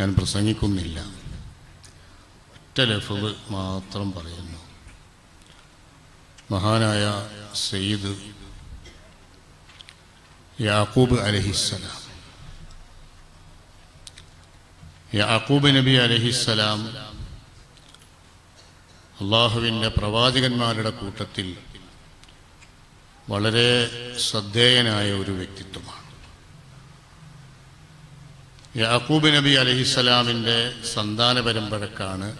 ഞാൻ പ്രസംഗിക്കുന്നില്ല. ഒറ്റ ലഫ്ള് മാത്രം പറയുന്നു. മഹാനായ സെയ്ദ് യാക്കൂബ് അലഹിസ്സലാം. യാക്കൂബ് നബി അലഹിസ്സലാം അള്ളാഹുവിന്റെ പ്രവാചകന്മാരുടെ കൂട്ടത്തിൽ വളരെ ശ്രദ്ധേയനായ ഒരു വ്യക്തിത്വമാണ്. യാക്കൂബ് നബി അലഹിസ്സലാമിന്റെ സന്താന പരമ്പരക്കാണ്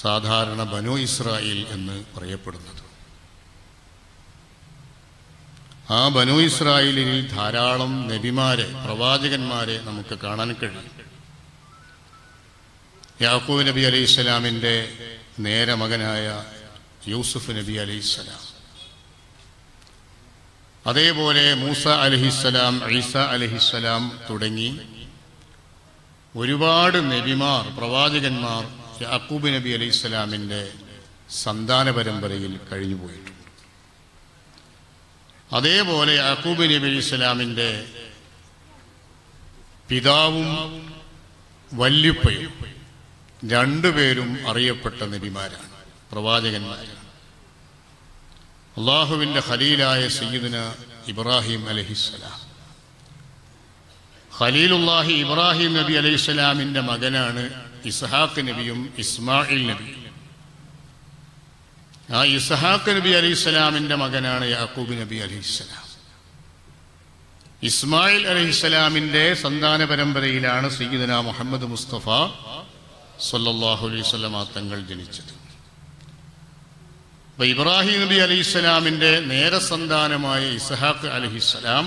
സാധാരണ ബനു ഇസ്രായേൽ എന്ന് പറയപ്പെടുന്നത്. ആ ബനു ഇസ്രായേലിൽ ധാരാളം നബിമാരെ പ്രവാചകന്മാരെ നമുക്ക് കാണാൻ കഴിയും. യാക്കൂബ് നബി അലൈഹി ഇസ്ലാമിന്റെ നേരെ മകനായ യൂസുഫ് നബി അലൈഹി ഇസ്ലാം അതേപോലെ മൂസ അലഹിസ്സലാം ഈസ അലഹിസ്സലാം തുടങ്ങി ഒരുപാട് നബിമാർ പ്രവാചകന്മാർ യാക്കൂബ് നബി അലൈഹി സ്വലാമിന്റെ സന്താന പരമ്പരയിൽ കഴിഞ്ഞുപോയിട്ടുണ്ട് അതേപോലെ യാക്കൂബ് നബി അലൈഹി സ്വലാമിന്റെ പിതാവും വല്യുപ്പയും രണ്ടുപേരും അറിയപ്പെട്ട നബിമാരാണ് പ്രവാചകന്മാരാണ്. അള്ളാഹുവിന്റെ ഖലീലായ സയ്യിദിന ഇബ്രാഹിം അലഹിസ്സലാം. ഖലീലുല്ലാഹി ഇബ്രാഹിം നബി അലൈഹിസ്സലാമിന്റെ മകനാണ് ഇസ്ഹാഖ് നബിയും ഇസ്മായിൽ നബിയും. ആ ഇസ്ഹാഖ് നബി അലൈഹിസ്സലാമിന്റെ മകനാണ് യാക്കൂബ് നബി അലൈഹിസ്സലാം. ഇസ്മായിൽ അലഹിസ്സലാമിന്റെ സന്താന പരമ്പരയിലാണ് സയ്യിദന മുഹമ്മദ് മുസ്തഫ സ്വല്ലല്ലാഹു അലൈഹി വസല്ലമ തങ്ങൾ ജനിച്ചത്. അപ്പൊ ഇബ്രാഹിം നബി അലി ഇസ്ലാമിന്റെ നേരസന്താനമായ ഇസ്ഹാഖ് അലഹിസ്സലാം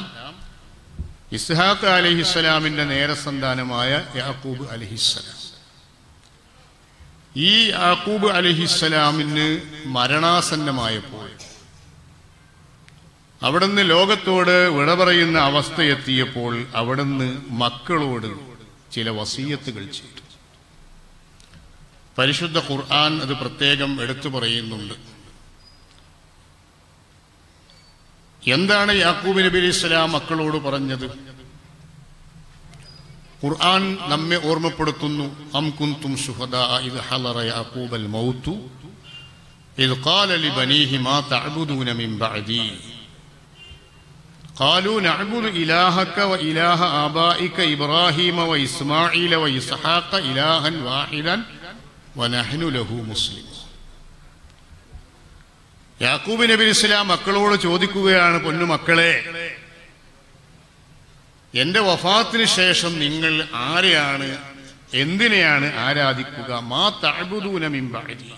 ഇസ്ഹാഖ് അലഹിസ്സലാമിന്റെ നേരസന്താനമായ യാക്കൂബ് അലഹിസ്സലാം ഈ യാക്കൂബ് അലഹിസ്സലാമിന് മരണാസന്നമായപ്പോൾ അവിടുന്ന് ലോകത്തോട് വിട പറയുന്ന അവസ്ഥയെത്തിയപ്പോൾ അവിടുന്ന് മക്കളോട് ചില വസീയത്തുകൾ ചെയ്തു. പരിശുദ്ധ ഖുർആൻ അത് പ്രത്യേകം എടുത്തു പറയുന്നുണ്ട്. എന്താണ് യാക്കൂബ് നബി അലൈഹി സ്വലാം മക്കളോട് പറഞ്ഞത് ഖുർആൻ നമ്മെ ഓർമ്മപ്പെടുത്തുന്നു അം കുന്തും ശുഹദാ ഇത് ഹലറ യാക്കൂബൽ മൗത്തു إذ قال لبنيه ما تعبدون من بعدي قالوا نعبد إلهك وإله آبائك إبراهيم وإسماعيل وإسحاق إلها واحدا ونحن له مسلمون യാക്കൂബ് നബി ഇസ്ലാം മക്കളോട് ചോദിക്കുകയാണ് പൊന്നു മക്കളെ എന്റെ വഫാത്തിന് ശേഷം നിങ്ങൾ ആരെയാണ് എന്തിനെയാണ് ആരാധിക്കുക? മാ ബഅദി.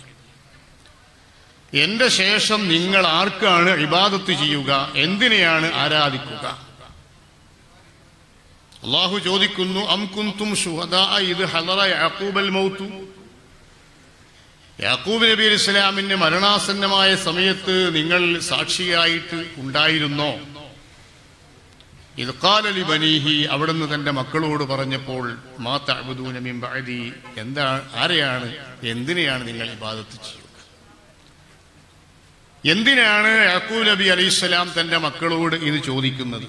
എന്റെ ശേഷം നിങ്ങൾ ആർക്കാണ് ഇബാദത്ത് ചെയ്യുക? എന്തിനെയാണ് ആരാധിക്കുക? അള്ളാഹു ചോദിക്കുന്നു അം കുന്തും ഇത് ഹലറ യാക്കൂബൽ മൗത്തു? യാക്കൂബ് നബി അലി ഇസ്ലാമിന്റെ മരണാസന്നമായ സമയത്ത് നിങ്ങൾ സാക്ഷിയായിട്ട് ഉണ്ടായിരുന്നോ? ഇത് കാലലി ബനീഹി അവിടുന്ന് തന്റെ മക്കളോട് പറഞ്ഞപ്പോൾ മാ തഅബുദൂന മിൻ ബഅദി എന്താ ആരെയാണ് എന്തിനെയാണ് നിങ്ങൾ ഇബാദത്ത് ചെയ്യുക? എന്തിനാണ് യാക്കൂബ് നബി അലി ഇസ്ലാം തന്റെ മക്കളോട് ഇത് ചോദിക്കുന്നത്?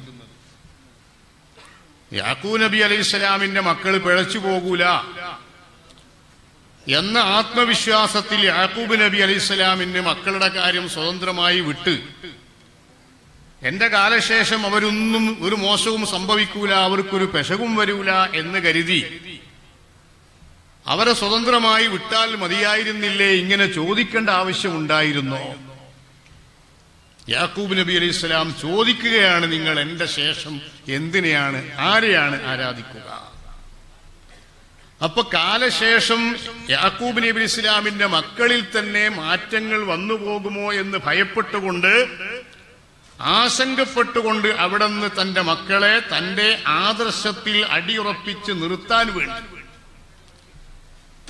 യാക്കൂബ് നബി അലൈഹിസ്സലാമിന്റെ മക്കൾ പിഴച്ചു പോകൂല. എന്ന ആത്മവിശ്വാസത്തിൽ യാക്കൂബ് നബി അലൈഹിസ്സലാമിന് മക്കളുടെ കാര്യം സ്വതന്ത്രമായി വിട്ട് എന്റെ കാലശേഷം അവരൊന്നും ഒരു മോശവും സംഭവിക്കൂല അവർക്കൊരു പെശകും വരൂല എന്ന് കരുതി അവരെ സ്വതന്ത്രമായി വിട്ടാൽ മതിയായിരുന്നില്ലേ ഇങ്ങനെ ചോദിക്കേണ്ട ആവശ്യമുണ്ടായിരുന്നോ യാക്കൂബ് നബി അലൈഹി ചോദിക്കുകയാണ് നിങ്ങൾ എന്റെ ശേഷം എന്തിനെയാണ് ആരെയാണ് ആരാധിക്കുക? അപ്പൊ കാലശേഷം യാക്കൂബ് നബി ഇസ്ലാമിന്റെ മക്കളിൽ തന്നെ മാറ്റങ്ങൾ വന്നു പോകുമോ എന്ന് ഭയപ്പെട്ടുകൊണ്ട് ആശങ്കപ്പെട്ടുകൊണ്ട് അവിടെ നിന്ന് തന്റെ മക്കളെ തന്റെ ആദർശത്തിൽ അടിയുറപ്പിച്ച് നിർത്താൻ വേണ്ടി.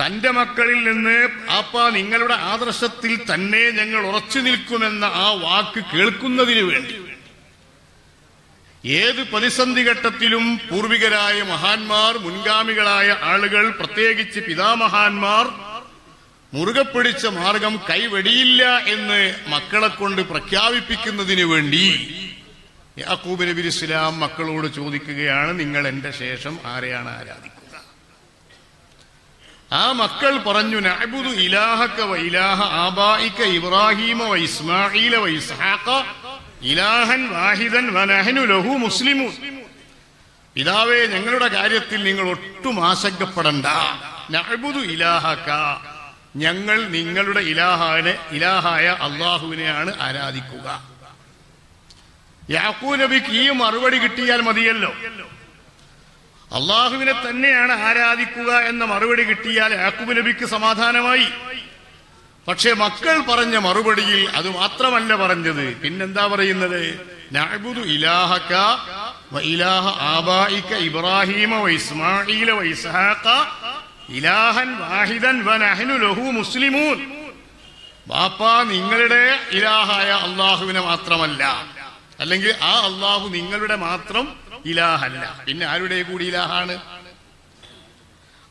തന്റെ മക്കളിൽ നിന്ന് ആപ്പ നിങ്ങളുടെ ആദർശത്തിൽ തന്നെ ഞങ്ങൾ ഉറച്ചു നിൽക്കുമെന്ന ആ വാക്ക് കേൾക്കുന്നതിന് വേണ്ടി. ഏത് പ്രതിസന്ധി ഘട്ടത്തിലും പൂർവികരായ മഹാന്മാർ മുൻഗാമികളായ ആളുകൾ പ്രത്യേകിച്ച് പിതാമഹാന്മാർ മുറുകെ പിടിച്ച മാർഗം കൈവെടിയില്ല എന്ന് മക്കളെ കൊണ്ട് പ്രഖ്യാപിപ്പിക്കുന്നതിന് വേണ്ടി യാക്കൂബ് നബി ഇസ്ലാം മക്കളോട് ചോദിക്കുകയാണ് നിങ്ങൾ എന്റെ ശേഷം ആരെയാണ് ആരാധിക്കുക? ആ മക്കൾ പറഞ്ഞു നഅബുദു ഇലാഹക വ ഇലാഹ ആബായിക ഇബ്രാഹീമ വ ഇസ്മാഈല ഇലാഹൻ വാഹിദൻ വനഹനു നഹ്നു ലഹു മുസ്ലിമു പിതാവേ ഞങ്ങളുടെ കാര്യത്തിൽ നിങ്ങൾ ഒട്ടും ആശങ്കപ്പെടണ്ട. നഅബുദു ഇലാഹക. ഞങ്ങൾ നിങ്ങളുടെ ഇലാഹാനെ ഇലാഹായ അള്ളാഹുവിനെയാണ് ആരാധിക്കുക. യാക്കൂ നബിക്ക് ഈ മറുപടി കിട്ടിയാൽ മതിയല്ലോ. അള്ളാഹുവിനെ തന്നെയാണ് ആരാധിക്കുക എന്ന മറുപടി കിട്ടിയാൽ യാക്കൂബ് നബിക്ക് സമാധാനമായി. പക്ഷേ മക്കൾ പറഞ്ഞ മറുപടിയിൽ അത് മാത്രമല്ല പറഞ്ഞത്. പിന്നെന്താ പറയുന്നത്? നഅബുദു ഇലാഹക ഇലാഹൻ വാഹിദൻ ലഹു മുസ്ലിമൂൻ. ബാപ്പാ നിങ്ങളുടെ ഇലാഹായ അള്ളാഹുവിനെ മാത്രമല്ല. അല്ലെങ്കിൽ ആ അള്ളാഹു നിങ്ങളുടെ മാത്രം ഇലാഹല്ല. പിന്നെ ആരുടെ കൂടി ഇലാഹാണ്?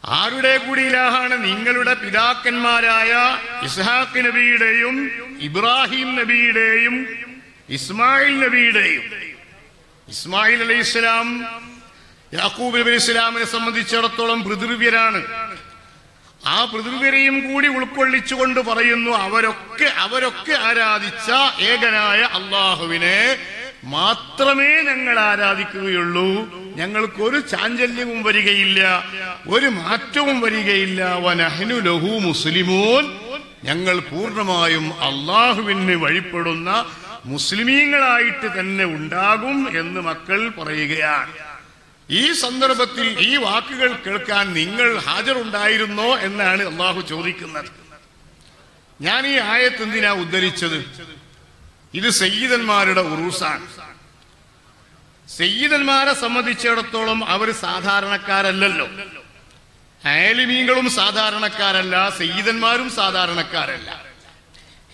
ആരുടെ കൂടി ഇലാഹാണ് നിങ്ങളുടെ പിതാക്കന്മാരായ ഇസ്ഹാഖ് നബിയുടെയും ഇബ്രാഹിം നബിയുടെയും ഇസ്മായിൽ നബിയുടെയും? ഇസ്മായിൽ അലൈഹി ഇസ്ലാം യാക്കൂബ് നബി ഇസ്ലാമിനെ സംബന്ധിച്ചിടത്തോളം പൃഥിവ്യരാണ് ആ പൃഥ്വിരെയും കൂടി ഉൾക്കൊള്ളിച്ചുകൊണ്ട് പറയുന്നു അവരൊക്കെ അവരൊക്കെ ആരാധിച്ച ഏകനായ അള്ളാഹുവിനെ മാത്രമേ ഞങ്ങൾ ആരാധിക്കുകയുള്ളൂ. ഞങ്ങൾക്ക് ഒരു ചാഞ്ചല്യവും വരികയില്ല ഒരു മാറ്റവും വരികയില്ല. വനഹനു ലഹു മുസ്ലിമോൻ. ഞങ്ങൾ പൂർണമായും അള്ളാഹുവിന് വഴിപ്പെടുന്ന മുസ്ലിമീങ്ങളായിട്ട് തന്നെ ഉണ്ടാകും എന്ന് മക്കൾ പറയുകയാണ്. ഈ സന്ദർഭത്തിൽ ഈ വാക്കുകൾ കേൾക്കാൻ നിങ്ങൾ ഹാജറുണ്ടായിരുന്നോ എന്നാണ് അള്ളാഹു ചോദിക്കുന്നത്. ഞാൻ ഈ ആയത്ത് എന്തിനാ ഉദ്ധരിച്ചത്? ഇത് സയ്യിദന്മാരുടെ ഉറൂസാണ്. സയ്യിദന്മാരെ സംബന്ധിച്ചിടത്തോളം അവർ സാധാരണക്കാരല്ലല്ലോ. ആലിമീങ്ങളും സാധാരണക്കാരല്ല സയ്യിദന്മാരും സാധാരണക്കാരല്ല.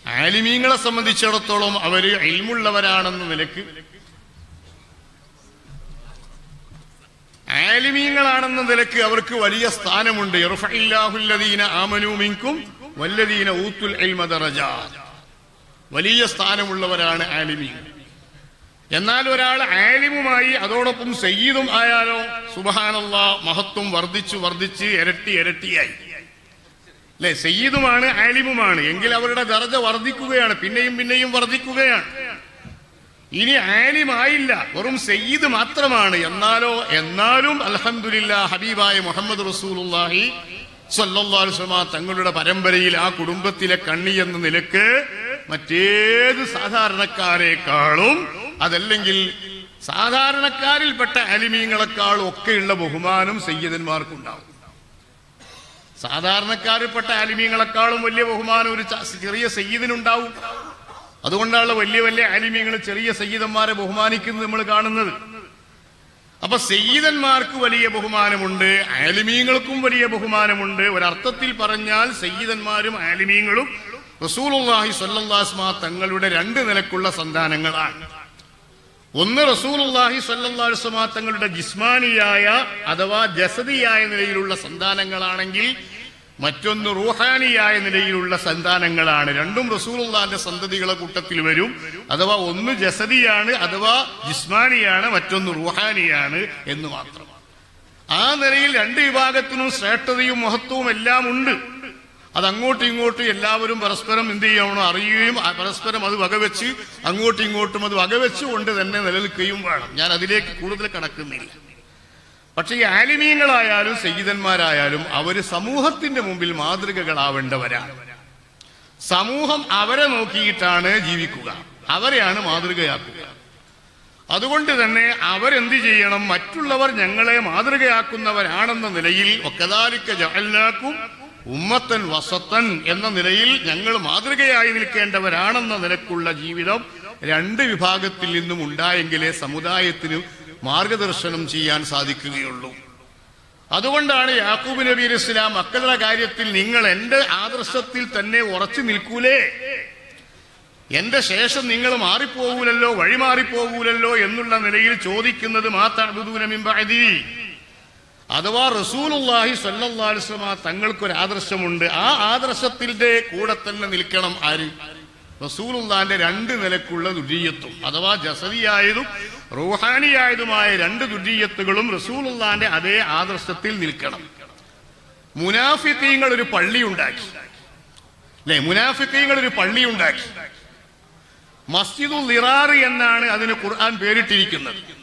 ആലിമീങ്ങളെ സംബന്ധിച്ചിടത്തോളം അവർ ഇൽമുള്ളവരാണെന്ന നിലയ്ക്ക് ആലിമീങ്ങളാണെന്ന നിലയ്ക്ക് അവർക്ക് വലിയ സ്ഥാനമുണ്ട്. ആമനു മിൻകും വല്ലദീന ഊത്തുൽ ഇൽമ ദറജാത്ത് വലിയ സ്ഥാനമുള്ളവരാണ് ആലിമി. എന്നാൽ ഒരാൾ ആലിമുമായി അതോടൊപ്പം സയ്യിദും ആയാലോ സുബഹാനല്ല മഹത്വം വർദ്ധിച്ചു വർദ്ധിച്ച് ഇരട്ടി ഇരട്ടിയായി. അല്ലെ സയ്യിദുമാണ് ആലിമുമാണ്. എങ്കിൽ അവരുടെ ദർജ വർദ്ധിക്കുകയാണ് പിന്നെയും പിന്നെയും വർദ്ധിക്കുകയാണ്. ഇനി ആലിമായില്ല വെറും സയ്യിദ് മാത്രമാണ്. എന്നാലോ എന്നാലും അലഹമില്ല ഹബീബായ മുഹമ്മദ് അലൈഹി വസല്ലമ തങ്ങളുടെ പരമ്പരയിൽ ആ കുടുംബത്തിലെ കണ്ണി എന്ന നിലയ്ക്ക് മറ്റേത് സാധാരണക്കാരെക്കാളും അതല്ലെങ്കിൽ സാധാരണക്കാരിൽപ്പെട്ട അലിമീങ്ങളെക്കാളും ഒക്കെയുള്ള ബഹുമാനം സയ്യദന്മാർക്കുണ്ടാവും. സാധാരണക്കാരിൽപ്പെട്ട അലിമീങ്ങളെക്കാളും വലിയ ബഹുമാനം ഒരു ചെറിയ സയ്യിദിനുണ്ടാവും. അതുകൊണ്ടാണ് വലിയ വലിയ അലിമീങ്ങൾ ചെറിയ സയ്യിദന്മാരെ ബഹുമാനിക്കുന്നത് നമ്മൾ കാണുന്നത്. അപ്പൊ സയ്യിദന്മാർക്ക് വലിയ ബഹുമാനമുണ്ട് ആലിമീങ്ങൾക്കും വലിയ ബഹുമാനമുണ്ട്. ഒരർത്ഥത്തിൽ പറഞ്ഞാൽ സയ്യിദന്മാരും ആലിമീങ്ങളും റസൂലുള്ളാഹി സ്വല്ലാസ്മ തങ്ങളുടെ രണ്ട് നിലക്കുള്ള സന്താനങ്ങളാണ്. ഒന്ന് അലൈഹി വസല്ലമ തങ്ങളുടെ ജിസ്മാനിയായ അഥവാ ജസദിയായ നിലയിലുള്ള സന്താനങ്ങളാണെങ്കിൽ മറ്റൊന്ന് റൂഹാനിയായ നിലയിലുള്ള സന്താനങ്ങളാണ്. രണ്ടും റസൂലുള്ളാന്റെ സന്തതികളെ കൂട്ടത്തിൽ വരും. അഥവാ ഒന്ന് ജസദിയാണ് അഥവാ ജിസ്മാനിയാണ് മറ്റൊന്ന് റൂഹാനിയാണ് എന്ന് മാത്രം ആ നിലയിൽ രണ്ട് വിഭാഗത്തിനും ശ്രേഷ്ഠതയും മഹത്വവും എല്ലാം ഉണ്ട്. അത് ഇങ്ങോട്ടും എല്ലാവരും പരസ്പരം എന്ത് ചെയ്യണം അറിയുകയും പരസ്പരം അത് വകവെച്ച് അങ്ങോട്ടും ഇങ്ങോട്ടും അത് വകവെച്ചുകൊണ്ട് തന്നെ നിലനിൽക്കുകയും വേണം. ഞാൻ അതിലേക്ക് കൂടുതൽ കടക്കുന്നില്ല. പക്ഷെ ഈ ആലിമീങ്ങളായാലും സഹിതന്മാരായാലും അവർ സമൂഹത്തിന്റെ മുമ്പിൽ മാതൃകകളാവേണ്ടവരാണ്. സമൂഹം അവരെ നോക്കിയിട്ടാണ് ജീവിക്കുക. അവരെയാണ് മാതൃകയാക്കുക. അതുകൊണ്ട് തന്നെ അവരെന്ത് ചെയ്യണം? മറ്റുള്ളവർ ഞങ്ങളെ മാതൃകയാക്കുന്നവരാണെന്ന നിലയിൽ ഒക്കതാലിക്ക ജഹല്ലാക്കും ഉമ്മത്തൻ വസത്തൻ എന്ന നിലയിൽ ഞങ്ങൾ മാതൃകയായി നിൽക്കേണ്ടവരാണെന്ന നിലക്കുള്ള ജീവിതം രണ്ട് വിഭാഗത്തിൽ നിന്നും ഉണ്ടായെങ്കിലേ സമുദായത്തിന് മാർഗദർശനം ചെയ്യാൻ സാധിക്കുകയുള്ളൂ. അതുകൊണ്ടാണ് യാക്കൂബ് നബി ഇസ്ലാം മക്കളുടെ കാര്യത്തിൽ നിങ്ങൾ എന്റെ ആദർശത്തിൽ തന്നെ ഉറച്ചു നിൽക്കൂലേ? എന്റെ ശേഷം നിങ്ങൾ മാറിപ്പോകൂലല്ലോ വഴിമാറിപ്പോകൂലല്ലോ എന്നുള്ള നിലയിൽ ചോദിക്കുന്നത് മാതാബുദൂനമിമ്പതി അഥവാ അലൈഹി വസല്ലമ തങ്ങൾക്കൊരു ആദർശമുണ്ട് ആ ആദർശത്തിന്റെ കൂടെ തന്നെ നിൽക്കണം ആര്? റസൂലുള്ളാന്റെ രണ്ട് നിലക്കുള്ള ദുരീയത്വം അഥവാ ജസദിയായതും റൂഹാനിയായതുമായ രണ്ട് ദുരീയത്തുകളും റസൂലുള്ളാന്റെ അതേ ആദർശത്തിൽ നിൽക്കണം. മുനാഫിത്തീങ്ങൾ ഒരു പള്ളി ഉണ്ടാക്കി. അല്ലെ? മുനാഫിത്തീങ്ങൾ ഒരു പള്ളി ഉണ്ടാക്കി. മസ്ജിദുൽ നിറാറ് എന്നാണ് അതിന് ഖുർആൻ പേരിട്ടിരിക്കുന്നത്.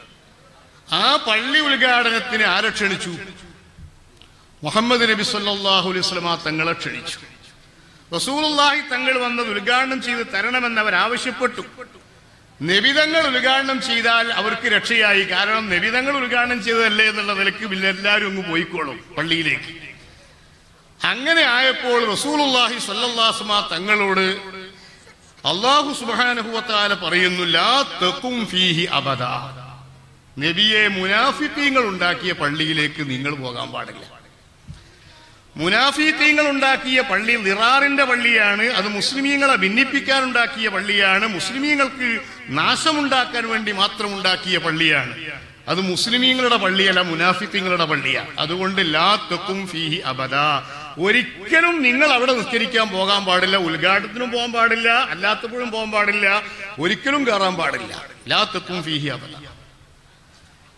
ആ പള്ളി ഉദ്ഘാടനത്തിന് ആരെ ക്ഷണിച്ചു? മുഹമ്മദ് നബി സല്ലാഹു അലൈഹി തങ്ങളെ ക്ഷണിച്ചു. റസൂലുള്ളാഹി തങ്ങൾ വന്നത് ഉദ്ഘാടനം ചെയ്ത് തരണമെന്ന് അവർ ആവശ്യപ്പെട്ടു നബിതങ്ങൾ ഉദ്ഘാടനം ചെയ്താൽ അവർക്ക് രക്ഷയായി. കാരണം നബിതങ്ങൾ ഉദ്ഘാടനം ചെയ്തതല്ലേ എന്നുള്ള നിലയ്ക്ക് എല്ലാവരും അങ്ങ് പോയിക്കോളും പള്ളിയിലേക്ക്. അങ്ങനെ ആയപ്പോൾ റസൂലുള്ളാഹി സല്ലാസ്മ തങ്ങളോട് അള്ളാഹു സുബാനുഭവത്താല പറയുന്നു ലാ തഖും ഫീഹി അബദ. നബിയെ മുനാഫിക്കീങ്ങൾ ഉണ്ടാക്കിയ പള്ളിയിലേക്ക് നിങ്ങൾ പോകാൻ പാടില്ല. മുനാഫിക്കീങ്ങൾ ഉണ്ടാക്കിയ പള്ളി നിറാറിന്റെ പള്ളിയാണ് അത് മുസ്ലിമീങ്ങളെ ഭിന്നിപ്പിക്കാൻ ഉണ്ടാക്കിയ പള്ളിയാണ് മുസ്ലിമീങ്ങൾക്ക് നാശമുണ്ടാക്കാൻ വേണ്ടി മാത്രം ഉണ്ടാക്കിയ പള്ളിയാണ്. അത് മുസ്ലിമീങ്ങളുടെ പള്ളിയല്ല മുനാഫിക്കീങ്ങളുടെ പള്ളിയാണ് അതുകൊണ്ട് ലാ തക്കും ഫീഹി അബദ. ഒരിക്കലും നിങ്ങൾ അവിടെ നിസ്കരിക്കാൻ പോകാൻ പാടില്ല ഉദ്ഘാടനത്തിനും പോകാൻ പാടില്ല അല്ലാത്തപ്പോഴും പോകാൻ പാടില്ല ഒരിക്കലും കയറാൻ പാടില്ല. ലാ തക്കും ഫീഹി അബദ.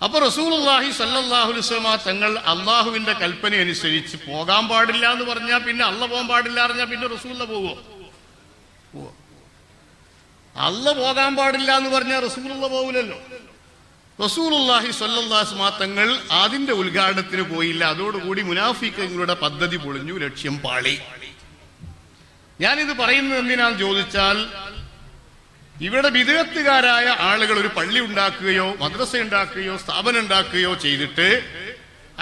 അപ്പൊ റസൂലുള്ളാഹി സല്ലല്ലാഹു അലൈഹി വസല്ലമ തങ്ങൾ അള്ളാഹുവിന്റെ കൽപ്പന അനുസരിച്ച് പോകാൻ പാടില്ല എന്ന് പറഞ്ഞാൽ പിന്നെ അല്ല പോകാൻ പാടില്ല പറഞ്ഞാൽ പിന്നെ റസൂല്ല പോവോ? അല്ല പോകാൻ പാടില്ല എന്ന് പറഞ്ഞാൽ റസൂലുള്ള പോകില്ലല്ലോ റസൂലുള്ളാഹി വസല്ലമ തങ്ങൾ അതിന്റെ ഉദ്ഘാടനത്തിന് പോയില്ല. അതോടുകൂടി മുനാഫിക്കങ്ങളുടെ പദ്ധതി പൊളിഞ്ഞു ലക്ഷ്യം പാളി. ഞാനിത് പറയുന്നത് എന്തിനാന്ന് ചോദിച്ചാൽ ഇവിടെ വിദേഹത്തുകാരായ ആളുകൾ ഒരു പള്ളി ഉണ്ടാക്കുകയോ മദ്രസ ഉണ്ടാക്കുകയോ സ്ഥാപനം ഉണ്ടാക്കുകയോ ചെയ്തിട്ട്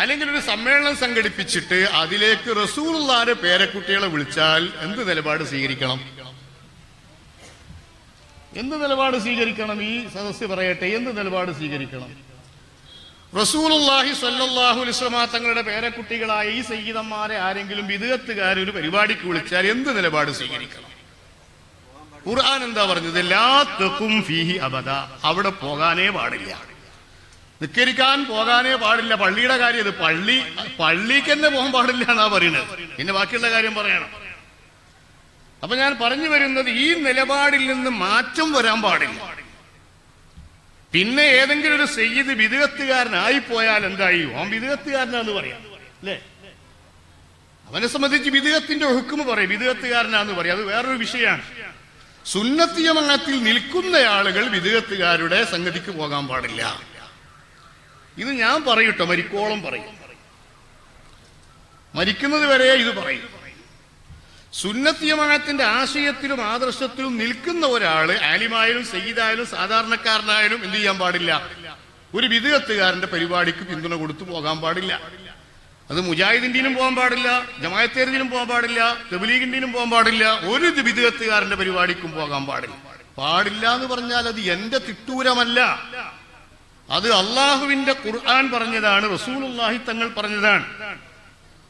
അല്ലെങ്കിൽ ഒരു സമ്മേളനം സംഘടിപ്പിച്ചിട്ട് അതിലേക്ക് റസൂലുള്ളാരെ പേരക്കുട്ടികളെ വിളിച്ചാൽ എന്ത് നിലപാട് സ്വീകരിക്കണം? എന്ത് നിലപാട് സ്വീകരിക്കണം? ഈ സദസ്സ് പറയട്ടെ എന്ത് നിലപാട് സ്വീകരിക്കണം? റസൂലുള്ളാഹി സ്വല്ലല്ലാഹു അലൈഹി തങ്ങളുടെ പേരക്കുട്ടികളായ ഈ സയ്യിദന്മാരെ ആരെങ്കിലും വിദേഹത്തുകാർ ഒരു പരിപാടിക്ക് വിളിച്ചാൽ എന്ത് നിലപാട് സ്വീകരിക്കണം? ഖുർആൻ എന്താ പറഞ്ഞത്? ലാ തഖും ഫീഹി അബദ. അവിടെ പോകാനേ പാടില്ല. നിക്കരിക്കാൻ പോകാനേ പാടില്ല. പള്ളിയുടെ കാര്യം ഇത് പള്ളി പള്ളിക്ക് തന്നെ പോകാൻ പാടില്ല എന്നാ പറയുന്നത്. പിന്നെ ബാക്കിയുള്ള കാര്യം പറയണം. അപ്പൊ ഞാൻ പറഞ്ഞു വരുന്നത് ഈ നിലപാടിൽ നിന്ന് മാറ്റം വരാൻ പാടില്ല. പിന്നെ ഏതെങ്കിലും ഒരു സയ്യിദ് വിദഗത്തുകാരനായി പോയാൽ എന്തായി? ഓൻ വിദഗത്തുകാരനാന്ന് പറയാം. അല്ലേ? അവനെ സംബന്ധിച്ച് വിദഗത്തിന്റെ ഹുക്കുമ് പറയും. വിദഗത്തുകാരനാന്ന് പറയും. അത് വേറൊരു വിഷയമാണ്. സുന്നത്തിയമങ്ങത്തിൽ നിൽക്കുന്ന ആളുകൾ വിദഗത്തുകാരുടെ സംഗതിക്ക് പോകാൻ പാടില്ല. ഇത് ഞാൻ പറയട്ടോ മരിക്കോളം പറയും. മരിക്കുന്നത് വരെ ഇത് പറയും. സുന്നത്തിയമാനത്തിന്റെ ആശയത്തിലും ആദർശത്തിലും നിൽക്കുന്ന ഒരാൾ ആലിമായാലും സയ്യിദായാലും സാധാരണക്കാരനായാലും എന്ത് ചെയ്യാൻ പാടില്ല? ഒരു വിദഗത്തുകാരന്റെ പരിപാടിക്ക് പിന്തുണ കൊടുത്തു പോകാൻ പാടില്ല. അത് മുജാഹിദിന്റെയും പോകാൻ പാടില്ല ജമായത്തേരിനും പോകാൻ പാടില്ല തെബലീഗിന്റെയും പോകാൻ പാടില്ല ഒരു വിദഗത്തുകാരന്റെ പരിപാടിക്കും പോകാൻ പാടില്ല. പാടില്ല എന്ന് പറഞ്ഞാൽ അത് എന്റെ തിട്ടൂരമല്ല. അത് അള്ളാഹുവിന്റെ ഖുർആൻ പറഞ്ഞതാണ് റസൂലുള്ളാഹി തങ്ങൾ പറഞ്ഞതാണ്.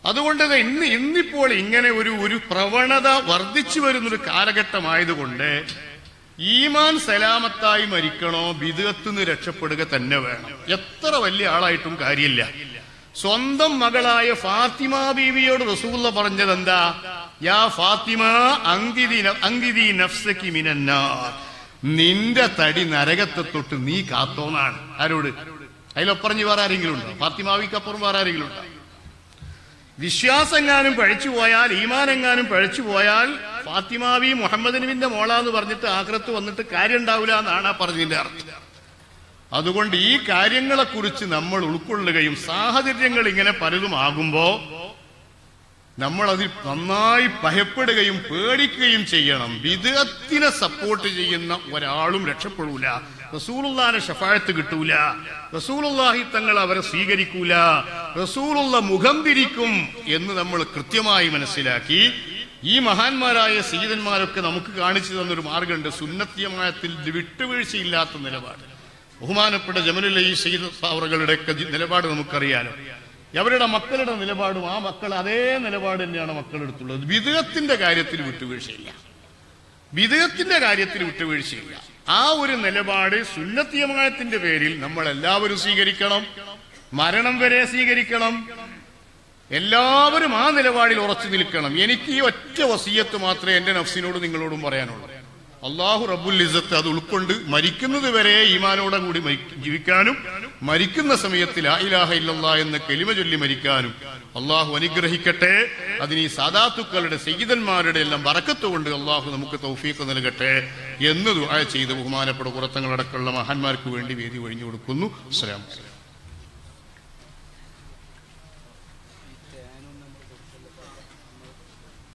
അതുകൊണ്ട് ഇന്ന് ഇന്നിപ്പോൾ ഇങ്ങനെ ഒരു ഒരു പ്രവണത വർദ്ധിച്ചു വരുന്നൊരു കാലഘട്ടമായതുകൊണ്ട് ഈമാൻ സലാമത്തായി മരിക്കണോ ബിദത്തുനിന്ന് രക്ഷപ്പെടുക തന്നെ വേണം. എത്ര വലിയ ആളായിട്ടും കാര്യമില്ല. സ്വന്തം മകളായ ഫാത്തിമ ബീവിയോട് റസൂള്ള പറഞ്ഞത് എന്താ യാ ഫാത്തിമ അങ്കിതി നഫ്സക്കി മിനന്നാർ. നിന്റെ തടി നരകത്തെ തൊട്ട് നീ കാത്തോന്നാണ്. ആരോട്? അതിലൊപ്പറഞ്ഞ് വേറെ ആരെങ്കിലും ഉണ്ടോ? ഫാത്തിമാവിക്കപ്പുറം വേറെ ആരെങ്കിലും ഉണ്ടോ? വിശ്വാസെങ്ങാനും പഴച്ചു പോയാൽ ഈമാനെങ്ങാനും പഴച്ചു പോയാൽ ഫാത്തിമാവി മുഹമ്മദ് നബിന്റെ മോളാന്ന് പറഞ്ഞിട്ട് ആഗ്രത്ത് വന്നിട്ട് കാര്യം ഉണ്ടാവില്ല എന്നാണ് ആ പറഞ്ഞതിന്റെ അർത്ഥം. അതുകൊണ്ട് ഈ കാര്യങ്ങളെക്കുറിച്ച് നമ്മൾ ഉൾക്കൊള്ളുകയും സാഹചര്യങ്ങൾ ഇങ്ങനെ പലതും ആകുമ്പോ നമ്മൾ അതിൽ നന്നായി ഭയപ്പെടുകയും പേടിക്കുകയും ചെയ്യണം. വിദഗത്തിനെ സപ്പോർട്ട് ചെയ്യുന്ന ഒരാളും രക്ഷപ്പെടൂല. റസൂലുള്ളാനെ ഷഫായത്ത് കിട്ടൂല. റസൂലുള്ളാഹി തങ്ങൾ അവരെ സ്വീകരിക്കൂല. റസൂലുള്ള മുഖം തിരിക്കും എന്ന് നമ്മൾ കൃത്യമായി മനസ്സിലാക്കി. ഈ മഹാന്മാരായ സീതന്മാരൊക്കെ നമുക്ക് കാണിച്ചു തന്നൊരു മാർഗമുണ്ട് സുന്നത്യമായത്തിൽ വിട്ടുവീഴ്ചയില്ലാത്ത നിലപാട്. ബഹുമാനപ്പെട്ട സയ്യിദ് സാവറുകളുടെ ജി- നിലപാട് നമുക്കറിയാലോ. അവരുടെ മക്കളുടെ നിലപാടും ആ മക്കൾ അതേ നിലപാട് തന്നെയാണ് മക്കളെടുത്തുള്ളത് വിദഗത്തിന്റെ കാര്യത്തിൽ വിട്ടുവീഴ്ചയില്ല. വിദഗത്തിന്റെ കാര്യത്തിൽ വിട്ടുവീഴ്ചയില്ല. ആ ഒരു നിലപാട് സുന്നത്തിയമായത്തിന്റെ പേരിൽ നമ്മൾ എല്ലാവരും സ്വീകരിക്കണം. മരണം വരെ സ്വീകരിക്കണം. എല്ലാവരും ആ നിലപാടിൽ ഉറച്ചു നിൽക്കണം. എനിക്ക് ഈ ഒറ്റ വസീയത്ത് മാത്രമേ എന്റെ നഫ്സിനോട് നിങ്ങളോടും പറയാനുള്ളൂ. അള്ളാഹു റബ്ബുൽ ഇസത്ത് അത് ഉൾക്കൊണ്ട് മരിക്കുന്നത് വരെ ഈമാനോടെ കൂടി ജീവിക്കാനും മരിക്കുന്ന സമയത്ത് ഇലാഹ ഇല്ലല്ലാ എന്ന കെലിമ ചൊല്ലി മരിക്കാനും അള്ളാഹു അനുഗ്രഹിക്കട്ടെ. അതിന് ഈ സാദാത്തുക്കളുടെ സഹിതന്മാരുടെ എല്ലാം വറക്കത്ത് കൊണ്ട് അള്ളാഹു നമുക്ക് തൗഫീഖ് നൽകട്ടെ എന്ന് ദുആ ചെയ്ത് ബഹുമാനപ്പെട്ട പുറത്തങ്ങളടക്കമുള്ള മഹാന്മാർക്ക് വേണ്ടി വേദി ഒഴിഞ്ഞു കൊടുക്കുന്നു. അസ്സലാമു അലൈക്കും.